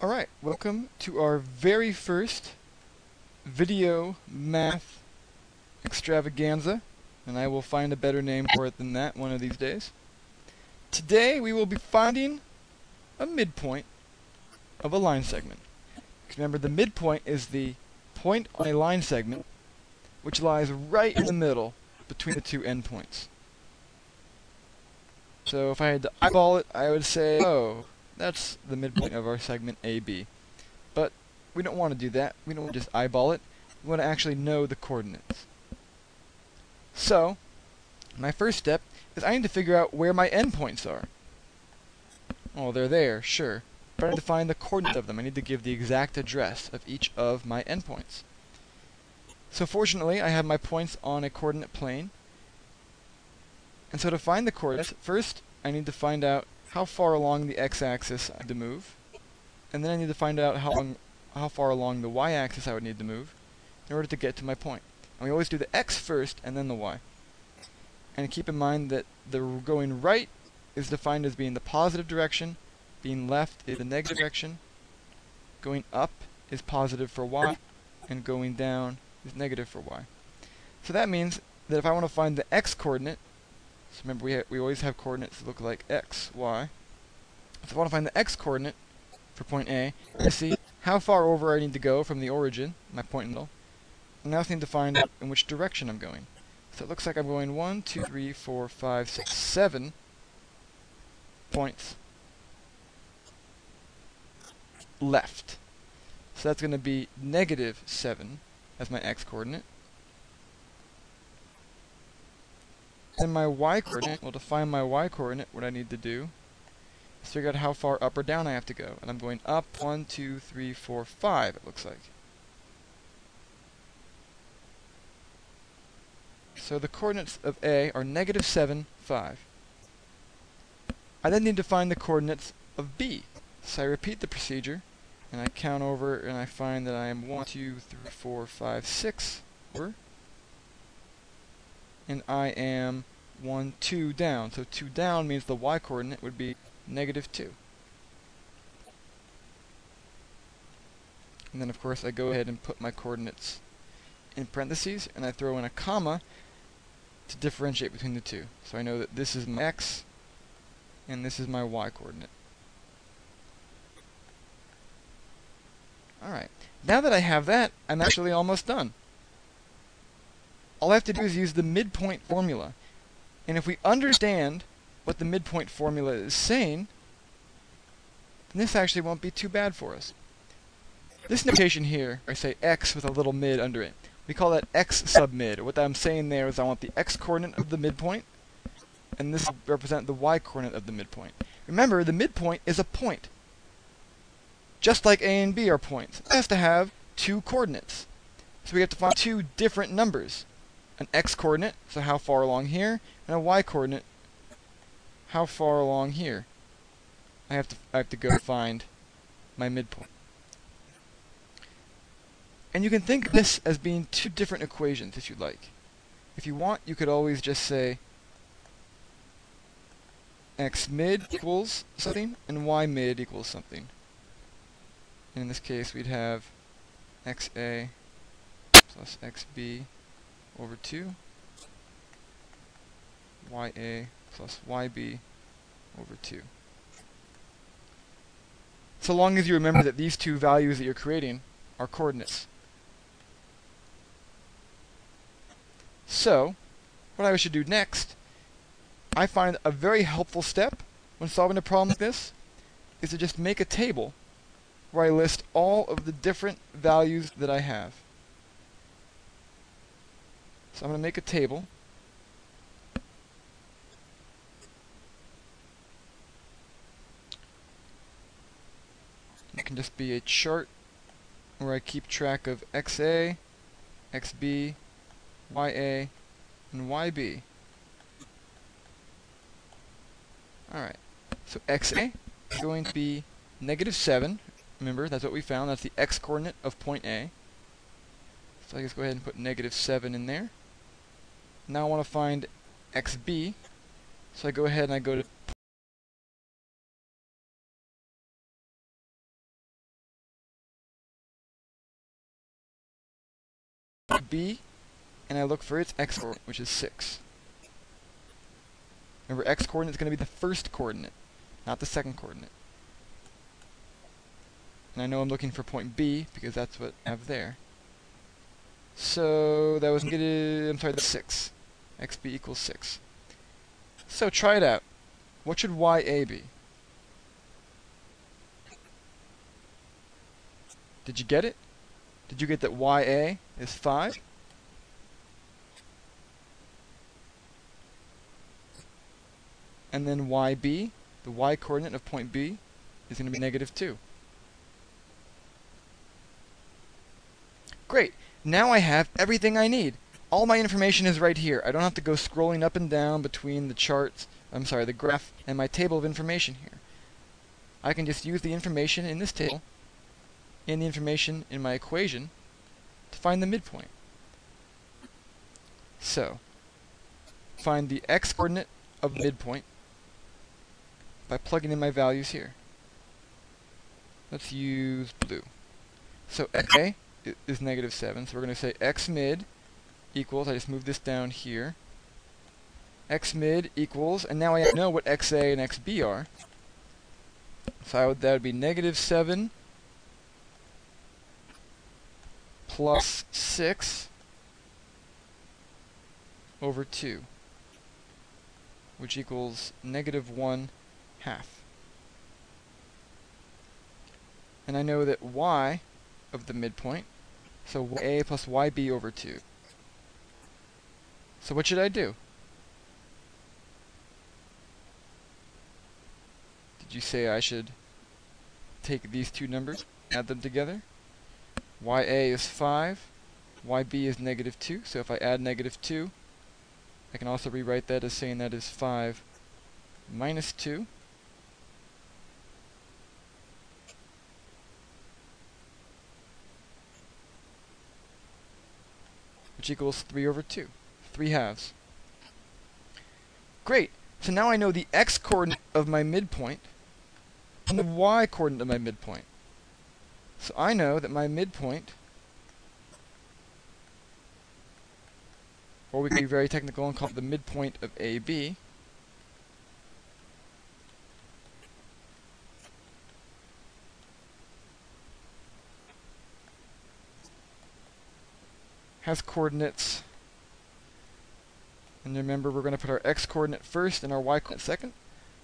Alright, welcome to our very first video math extravaganza, and I will find a better name for it than that one of these days. Today we will be finding a midpoint of a line segment. Remember, the midpoint is the point on a line segment which lies right in the middle between the two endpoints. So if I had to eyeball it, I would say, oh, that's the midpoint of our segment AB. But we don't want to do that. We don't want to just eyeball it. We want to actually know the coordinates. So, my first step is I need to figure out where my endpoints are. Oh, they're there, sure. But I need to find the coordinates of them. I need to give the exact address of each of my endpoints. So fortunately, I have my points on a coordinate plane. And so to find the coordinates, first I need to find out how far along the x-axis I need to move, and then I need to find out how, long, how far along the y-axis I would need to move in order to get to my point. And we always do the x first and then the y. And keep in mind that the going right is defined as being the positive direction, being left is the negative direction, going up is positive for y, and going down is negative for y. So that means that if I want to find the x coordinate, so remember, we, we always have coordinates that look like x, y. So I want to find the x-coordinate for point A. I see how far over I need to go from the origin, my point in the middle. And now I need to find out in which direction I'm going. So it looks like I'm going 1, 2, 3, 4, 5, 6, 7 points left. So that's going to be negative 7 as my x-coordinate. Then my y-coordinate, well to find my y-coordinate, what I need to do is figure out how far up or down I have to go. And I'm going up, one, two, three, four, five. it looks like. So the coordinates of A are negative 7, 5. I then need to find the coordinates of B. So I repeat the procedure, and I count over, and I find that I am 1, 2, 3, 4, 5, 6 over and I am 1, 2 down. So 2 down means the y-coordinate would be negative 2. And then of course I go ahead and put my coordinates in parentheses and I throw in a comma to differentiate between the two. So I know that this is my x and this is my y coordinate. Alright, now that I have that, I'm actually almost done all I have to do is use the midpoint formula. And if we understand what the midpoint formula is saying, then this actually won't be too bad for us. This notation here, I say x with a little mid under it, we call that x sub mid. What I'm saying there is I want the x coordinate of the midpoint, and this will represent the y coordinate of the midpoint. Remember, the midpoint is a point. Just like a and b are points. It has to have two coordinates. So we have to find two different numbers an x-coordinate, so how far along here, and a y-coordinate, how far along here. I have to I have to go find my midpoint. And you can think of this as being two different equations if you like. If you want, you could always just say x mid equals something and y mid equals something. And in this case, we'd have xa plus xb over 2 ya plus yb over 2. So long as you remember that these two values that you're creating are coordinates. So, what I should do next, I find a very helpful step when solving a problem like this, is to just make a table where I list all of the different values that I have. So I'm going to make a table. It can just be a chart where I keep track of XA, XB, YA, and YB. Alright, so XA is going to be negative 7. Remember, that's what we found. That's the x-coordinate of point A. So I just go ahead and put negative 7 in there. Now I want to find XB. So I go ahead and I go to B and I look for its x coordinate, which is 6. Remember, x coordinate is going to be the first coordinate, not the second coordinate. And I know I'm looking for point B because that's what I have there. So that was negative, I'm sorry, that's 6 xb equals 6. So try it out. What should ya be? Did you get it? Did you get that ya is 5? And then yb, the y coordinate of point B, is going to be negative 2. Great. Now I have everything I need. All my information is right here. I don't have to go scrolling up and down between the charts, I'm sorry, the graph and my table of information here. I can just use the information in this table and the information in my equation to find the midpoint. So, find the x-coordinate of the midpoint by plugging in my values here. Let's use blue. So a is negative 7, so we're going to say x mid equals, I just move this down here, x mid equals, and now I know what xa and xb are, so would, that would be negative 7 plus 6 over 2, which equals negative 1 half. And I know that y of the midpoint, so a plus yb over 2. So what should I do? Did you say I should take these two numbers, add them together? ya is 5, yb is negative 2, so if I add negative 2, I can also rewrite that as saying that is 5 minus 2. which equals 3 over 2. 3 halves. Great. So now I know the x-coordinate of my midpoint and the y-coordinate of my midpoint. So I know that my midpoint, or we can be very technical and call it the midpoint of AB, has coordinates, and remember we're going to put our x-coordinate first and our y-coordinate second,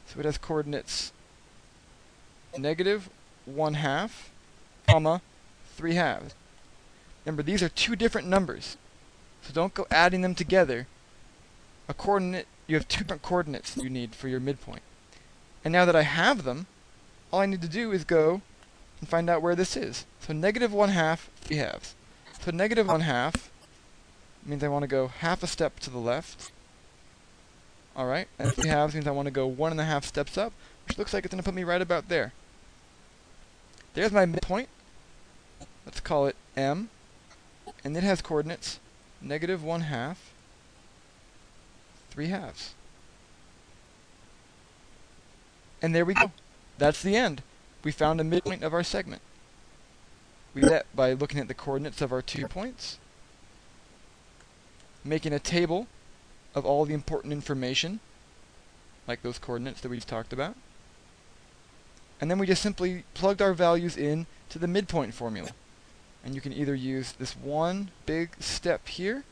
so it has coordinates negative 1 half, comma, 3 halves. Remember, these are two different numbers, so don't go adding them together. A coordinate, you have two different coordinates you need for your midpoint. And now that I have them, all I need to do is go and find out where this is. So negative 1 half, 3 halves. So negative 1 half means I want to go half a step to the left. Alright, and 3 halves means I want to go one and a half steps up, which looks like it's going to put me right about there. There's my midpoint. Let's call it M. And it has coordinates negative 1 half, 3 halves. And there we go. That's the end. We found a midpoint of our segment. We did that by looking at the coordinates of our two points, making a table of all the important information, like those coordinates that we just talked about, and then we just simply plugged our values in to the midpoint formula. And you can either use this one big step here,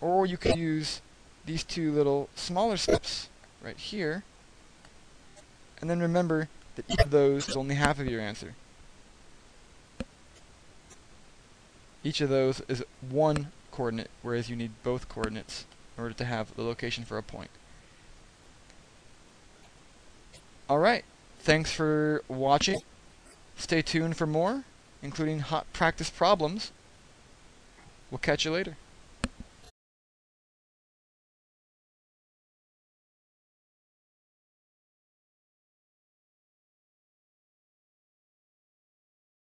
or you could use these two little smaller steps right here. And then remember that each of those is only half of your answer. Each of those is one coordinate, whereas you need both coordinates in order to have the location for a point. Alright, thanks for watching. Stay tuned for more, including hot practice problems. We'll catch you later.